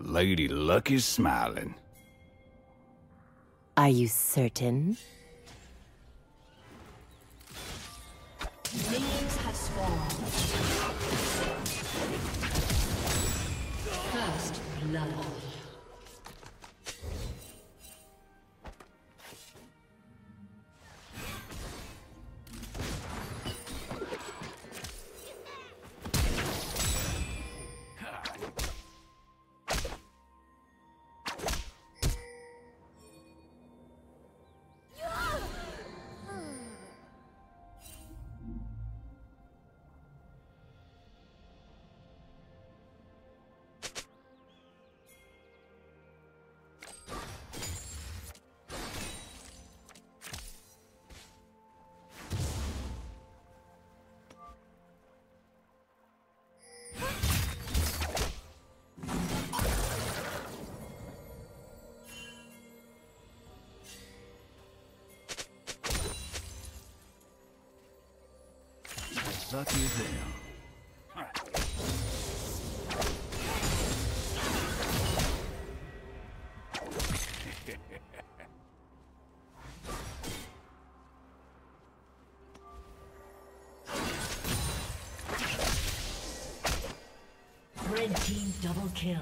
Lady Luck is smiling. Are you certain? Minions have spawned. First blood. Suck is there. Red team double kill.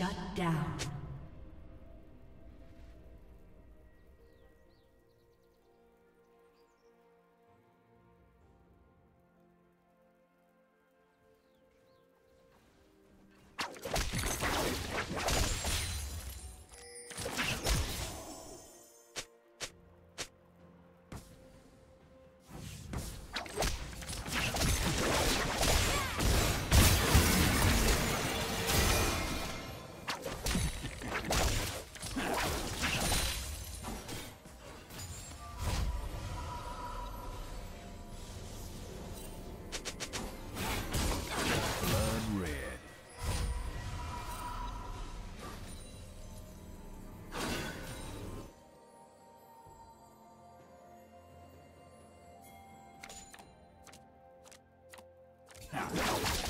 Shut down. Now.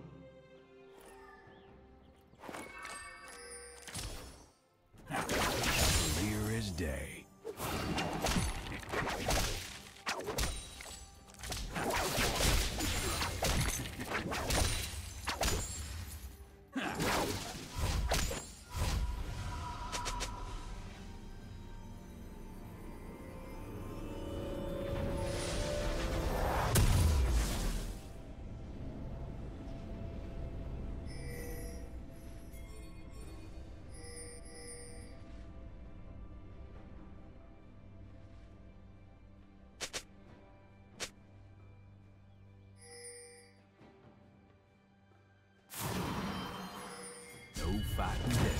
No